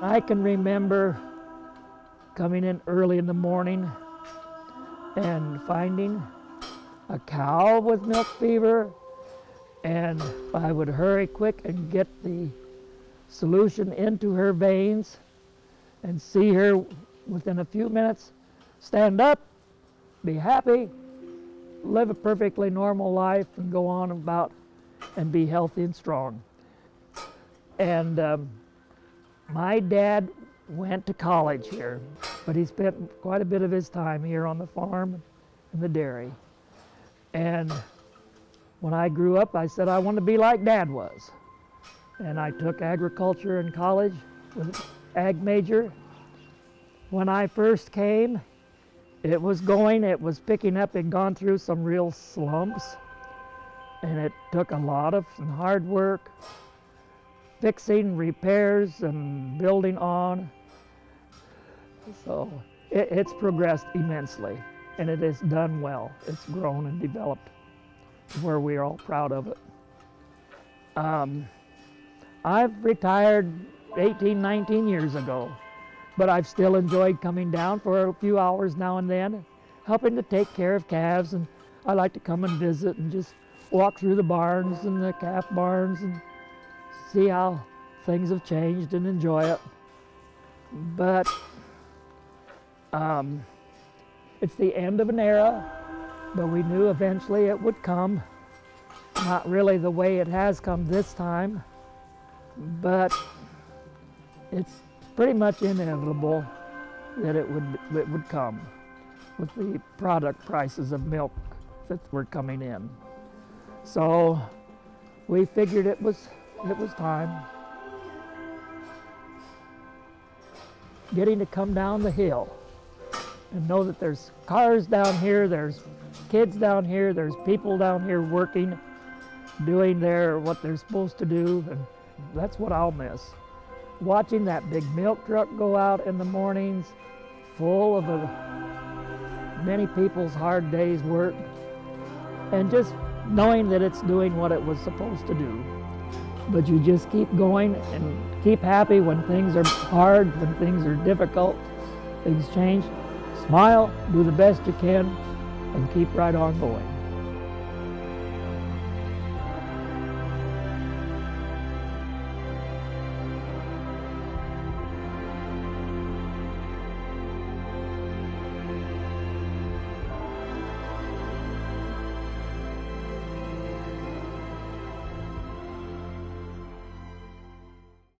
I can remember coming in early in the morning and finding a cow with milk fever and I would hurry quick and get the solution into her veins and see her within a few minutes stand up, be happy, live a perfectly normal life and go on about and be healthy and strong. And um, my dad went to college here, but he spent quite a bit of his time here on the farm and the dairy. And when I grew up, I said I wanted to be like Dad was. And I took agriculture in college with ag major. When I first came, it was going, it was picking up, it gone through some real slumps. And it took a lot of hard work, fixing, repairs, and building on. So it, it's progressed immensely, and it has done well. It's grown and developed where we are all proud of it. Um, I've retired 18, 19 years ago, but I've still enjoyed coming down for a few hours now and then, helping to take care of calves, and I like to come and visit and just walk through the barns and the calf barns and see how things have changed and enjoy it. But um, it's the end of an era, but we knew eventually it would come. Not really the way it has come this time, but it's pretty much inevitable that it would, it would come with the product prices of milk that were coming in. So we figured it was, it was time. Getting to come down the hill and know that there's cars down here, there's kids down here, there's people down here working, doing their what they're supposed to do, and that's what I'll miss. Watching that big milk truck go out in the mornings, full of a, many people's hard days' work, and just knowing that it's doing what it was supposed to do. But you just keep going and keep happy when things are hard, when things are difficult, things change. Smile, do the best you can, and keep right on going.